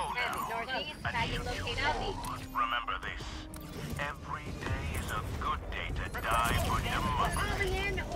go now. Northeast, tagging located. Remember this. Every day is a good day to die for democracy.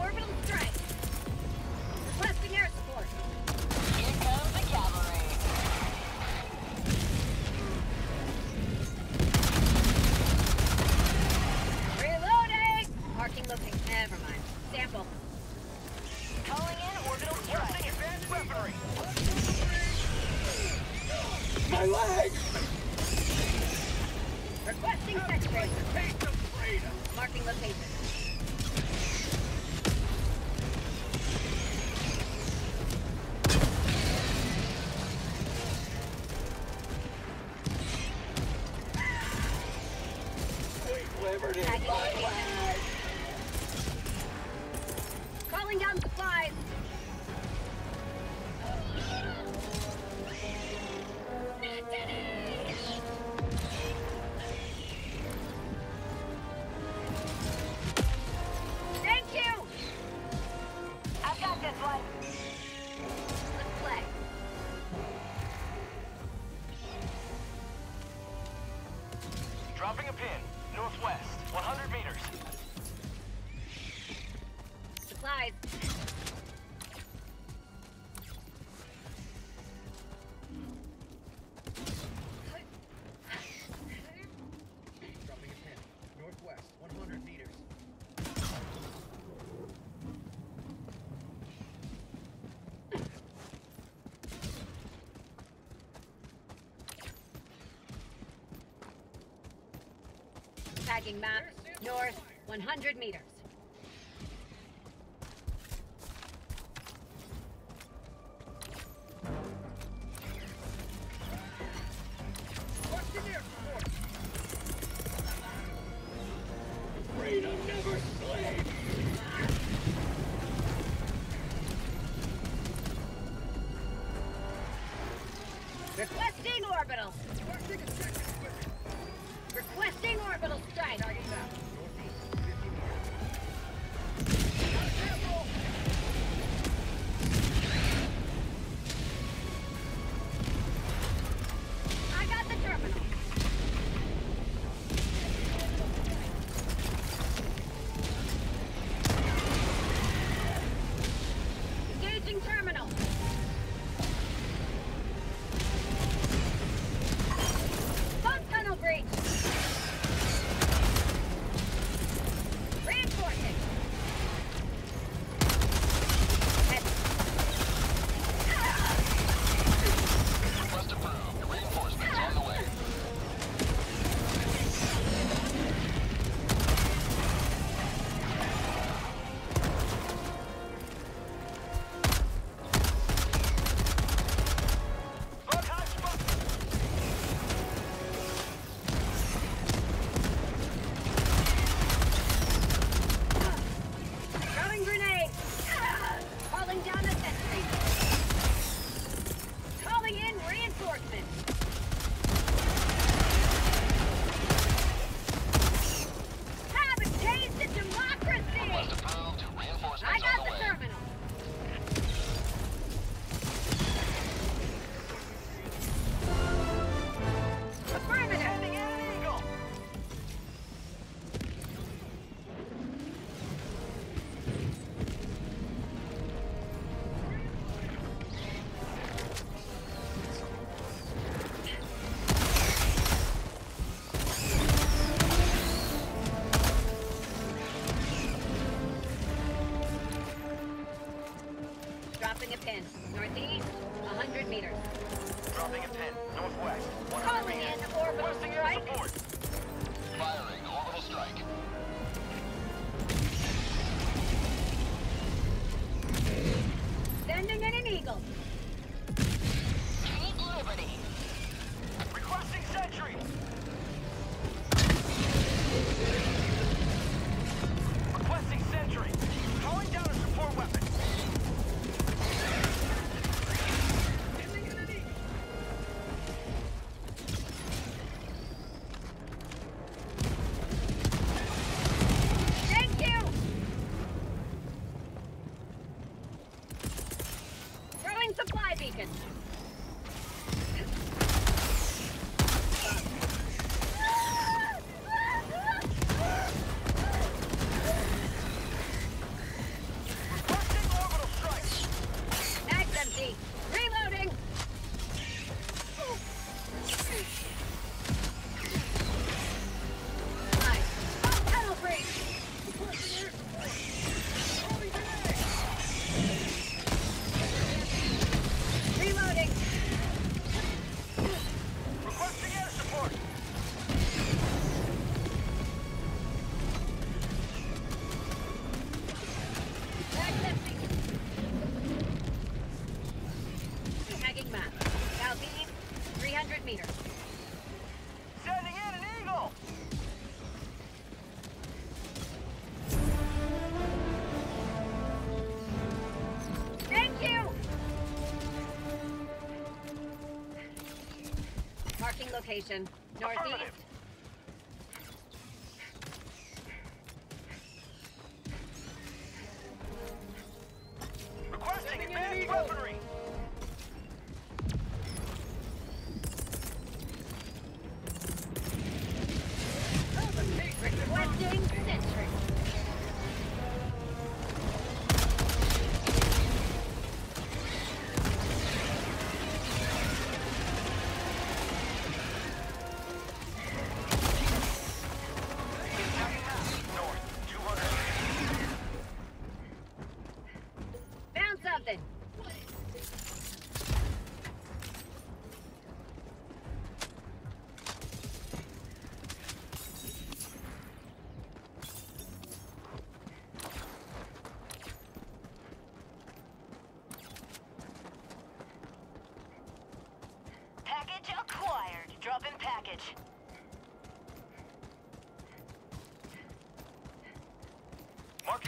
whatever it is. Calling down supplies. Tagging map, north, 100 meters. location. Northeast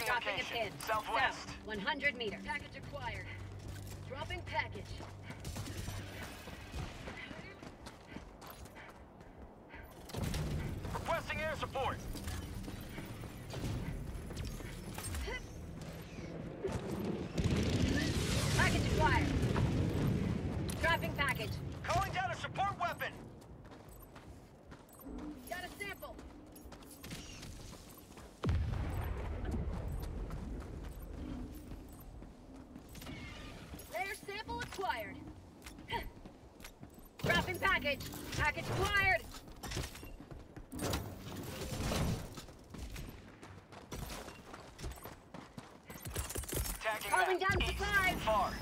Dropping a pin. Southwest. South, 100 meter. Package acquired. Dropping package. Requesting air support. Package wired! Calling down supplies! Far.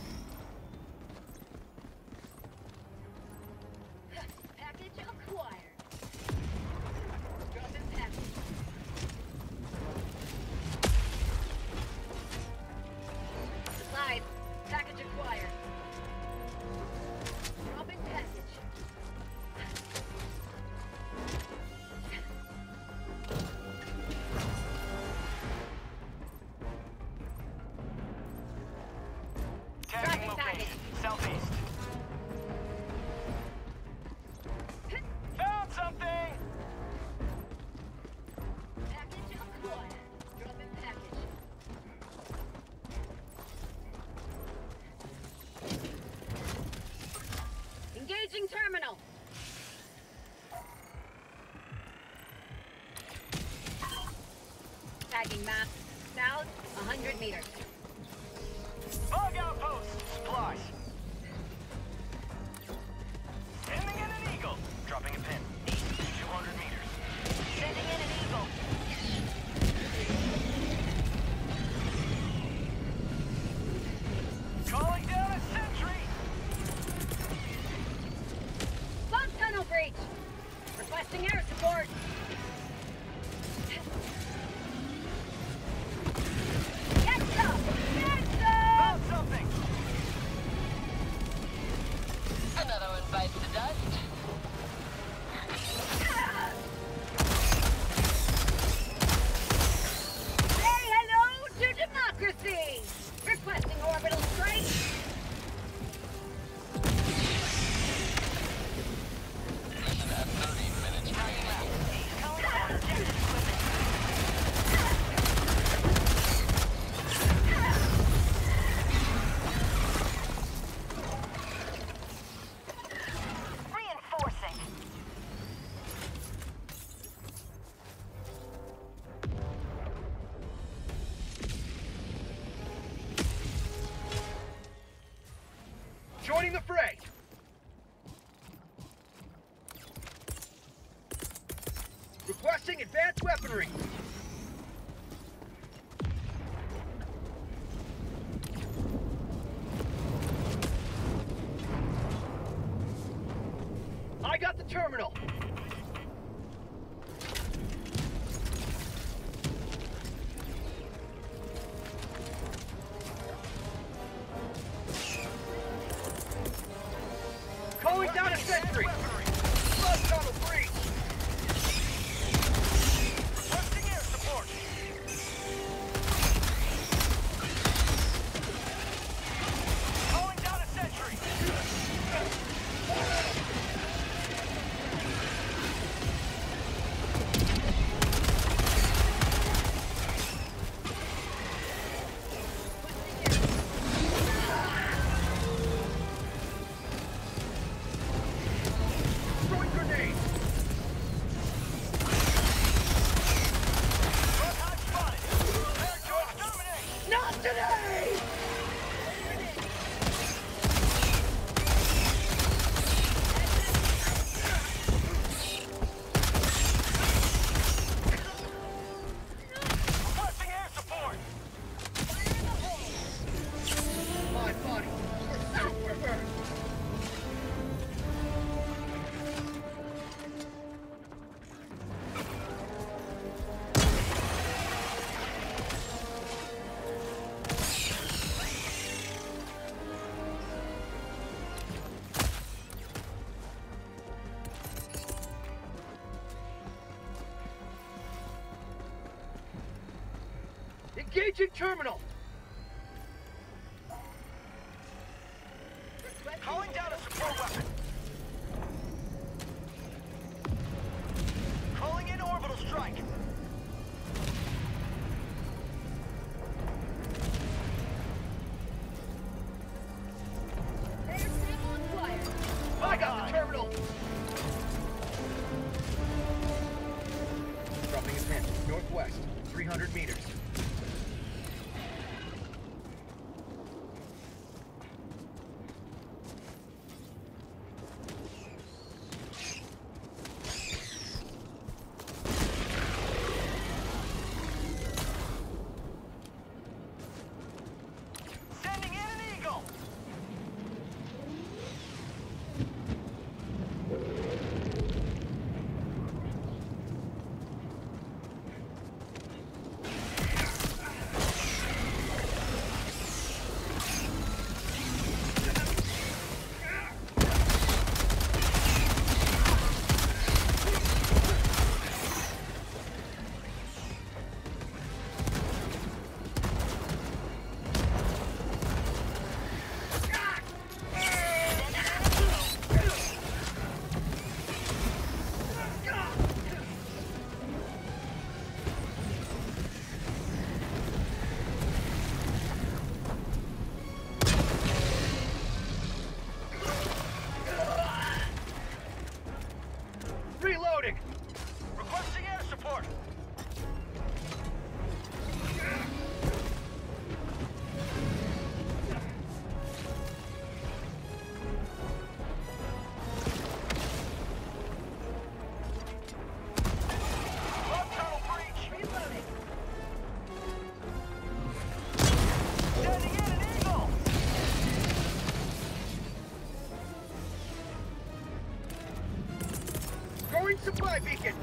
map south 100 meters. terminal. Engaging terminal! Supply beacon!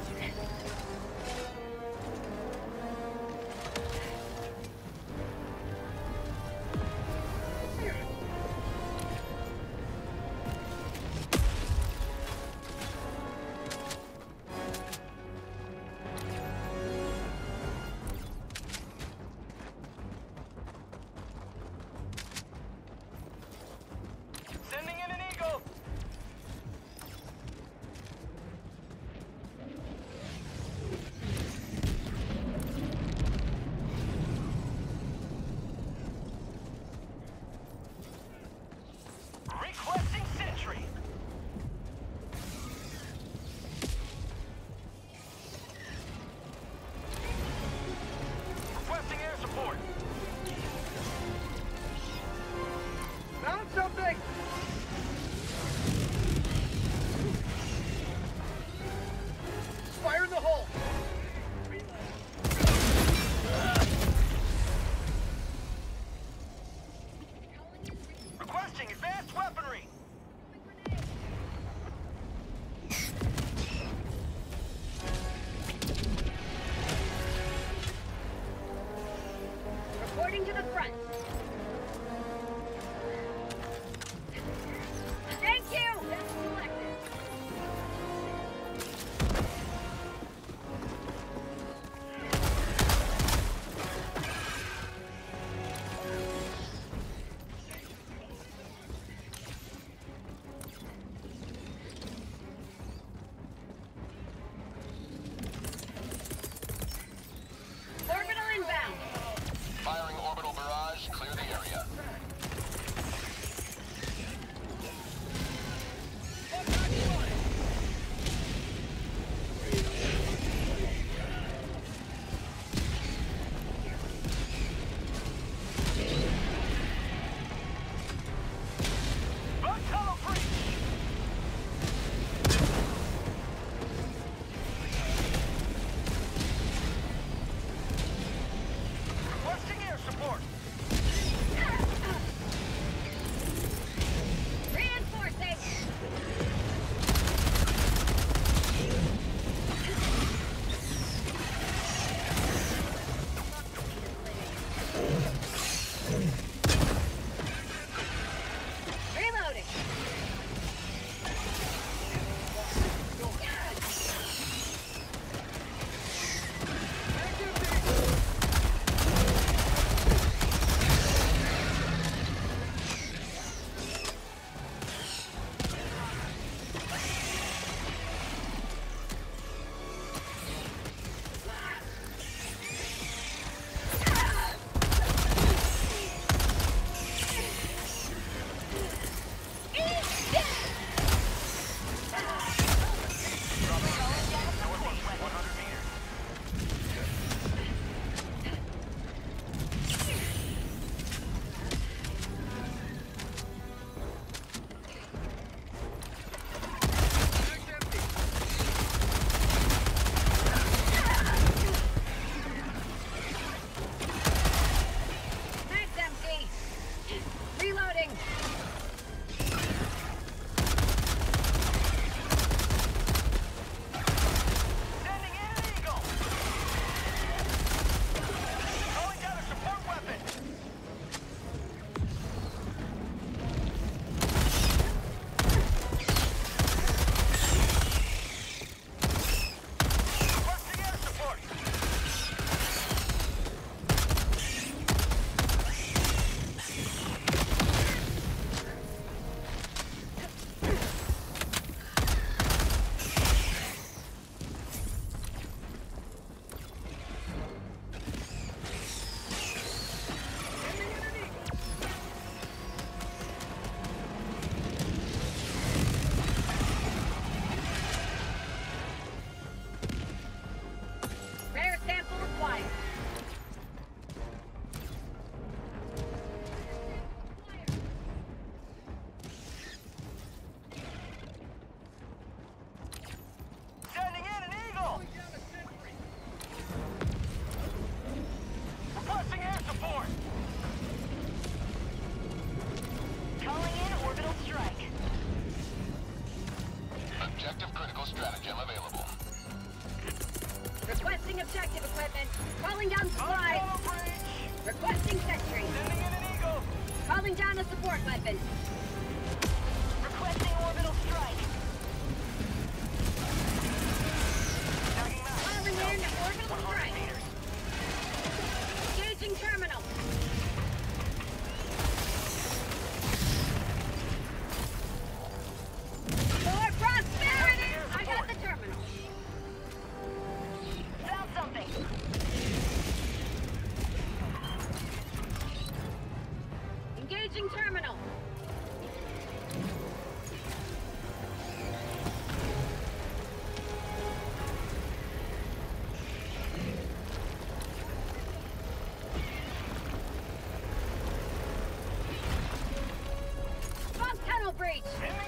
Tunnel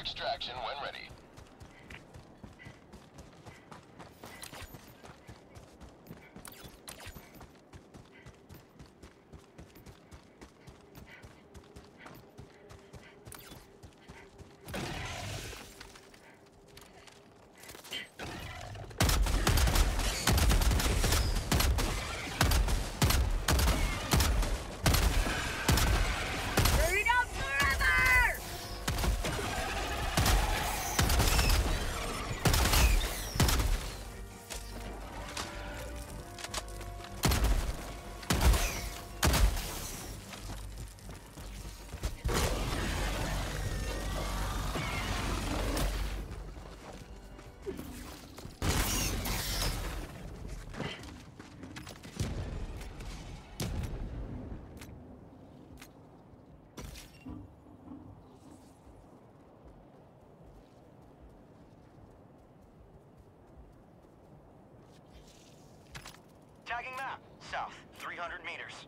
extraction when ready. South, 300 meters.